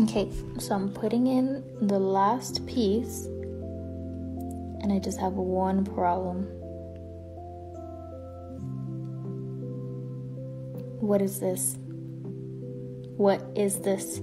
Okay, so I'm putting in the last piece, and I just have one problem. What is this? What is this?